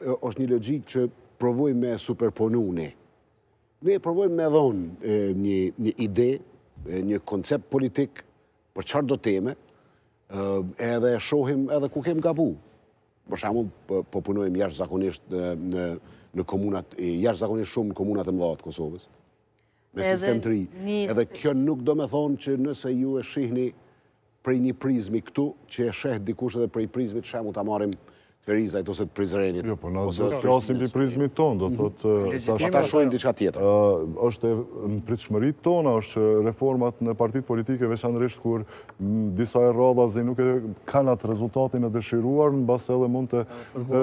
është një logikë që provojmë me superponu ne. Ne provojmë me dhonë një ide, një koncept politik për çfarëdo teme, edhe shohim edhe ku kem gabu. Për shembull, po, po punojmë jashtëzakonisht në komunat, jashtëzakonisht shumë në komunat e mëdha të Kosovës. me sistem të ri. Edhe kjo nuk do me thonë që nëse ju e shihni prej një prizmi këtu, që e sheh dikush edhe prej prizmit shembull, ta marrim Ferizajt ose të Prizrenit. Jo, po ne do të flasim prej prizmit tonë, do të të... Po ata shohin diçka tjetër. Është në pritshmëritë tona, është që reformat në partitë politike, veçanërisht kur disa herë radhazi nuk e kanë atë rezultatin e dëshiruar, ndoshta edhe mund të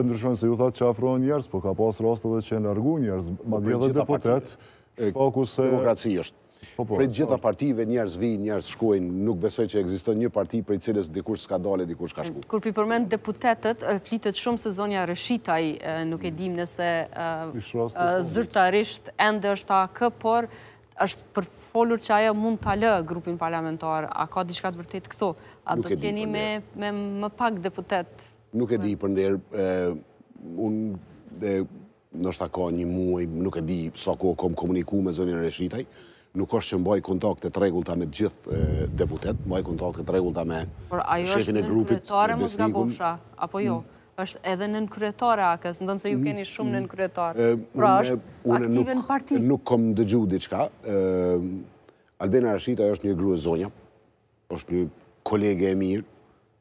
ndryshojnë se ju thatë që afrohen njerëz, po ka pas raste edhe që janë largu njerëz, madje edhe deputetë, demokraci është. Po, po, prej gjitha partive njerëz vijnë, njerëz shkojnë, nuk besoj që ekziston një parti prej cilës dikush s'ka dalë e dikush s'ka shku. Kur pi përmend deputetët, flitet shumë se zonja Reshitaj, nuk e dim nëse zyrtarisht ende është te AAK, por është përfolur që ajo mund ta lë grupin parlamentar, a ka diçka të vërtetë këtu? A do të jeni me më pak deputetë? Nuk e di për nderë, unë ndoshta ka një muaj, nuk e di sa kohë kom komuniku me zonjën Reshitaj, nuk është që mbaj kontakte të rregullta me të gjithë deputetët, mbaj kontakte të rregullta me shefin e grupit, me Besnikun. Apo jo? është edhe nënkryetare e AAK-së, ndonëse ju keni shumë nënkryetarë. Pra është aktive në parti. Nuk kom dëgju diçka. Albena Reshitaj është një grue zonjë, është një kolege e mirë,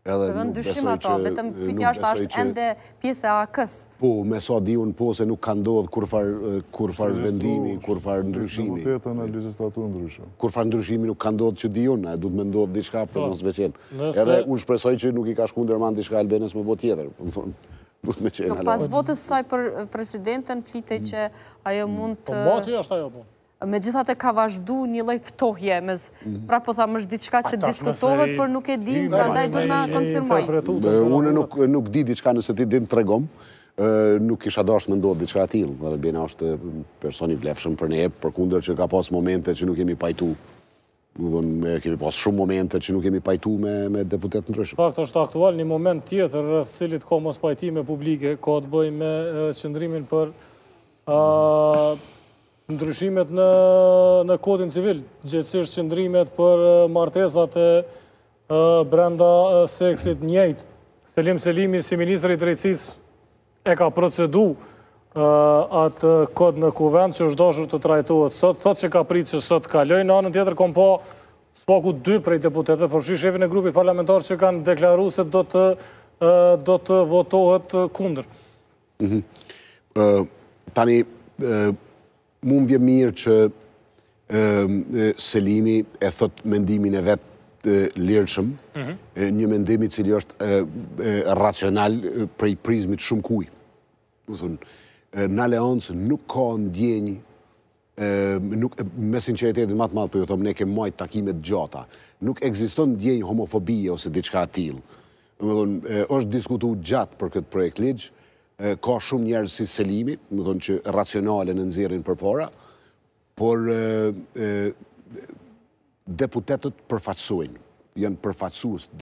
Edhe nuk besoj që... Vetëm pyetja është a është ende pjesë e AAK-së. Po, me sa di unë po se nuk ka ndodhë kurrfarë vendimi, kurrfarë ndryshimi. Në vëtetën e legislaturë ndryshë. Kurrfarë ndryshimi nuk ka ndodhë që di unë, e duhet me ndodhë diçka për po, mos veqen. Edhe unë shpresoj që nuk i ka shku ndërmend diçka Albenës me bo tjetër. Duhet me qenë. Pas votës saj për presidenten flitet që ajo mund po, të... Po, moti është ajo po. Megjithatë ka vazhdu një lloj ftohje mes, mhm. pra po tham është diçka që diskutohet, por nuk e dim, prandaj do të na konfirmojë. Unë nuk nuk di diçka nëse ti e din tregom, nuk kisha dashtë me ndodhë diçka e tillë. Edhe Albena është person i vlefshëm për ne, përkundër që ka pas momente që nuk jemi pajtu Domethënë kemi pas shumë momente që nuk jemi pajtu me deputetë të ndryshëm. Fakt është aktuale një moment tjetër rreth të cilit ka mospajtime publike, ka të bëjë me qëndrimin për ndryshimet në kodin civil, gjegjësisht qëndrimet për martesat e brenda seksit të njëjtë. Selim Selimi si ministër i drejtësisë e ka procedu atë kod në kuvend që është dashur të trajtohet sot, thotë që ka prit që sot të kalojë, në anën tjetër kemi së paku dy prej deputetëve, përfshi shefin e grupit parlamentar që kanë deklaru se do të do të votohet kundër. Mhm. Tani, Mu më vjen mirë që Selimi e thotë mendimin e vet lirshëm, mhm. një mendim i cili është racional prej prizmit shumëkujt. Domethënë në Aleancë nuk ka ndjenjë, me sinceritetin ma të madh po ju thom, ne kem majt takime të gjata, nuk ekziston ndjenjë homofobie ose diçka e tillë. Domethënë është diskutu gjatë për këtë projektligj, Ka shumë njerëz si Selimi, domethonë që racionalen e nxjerrin përpara, por deputetët përfaqësojnë, janë përfaqësues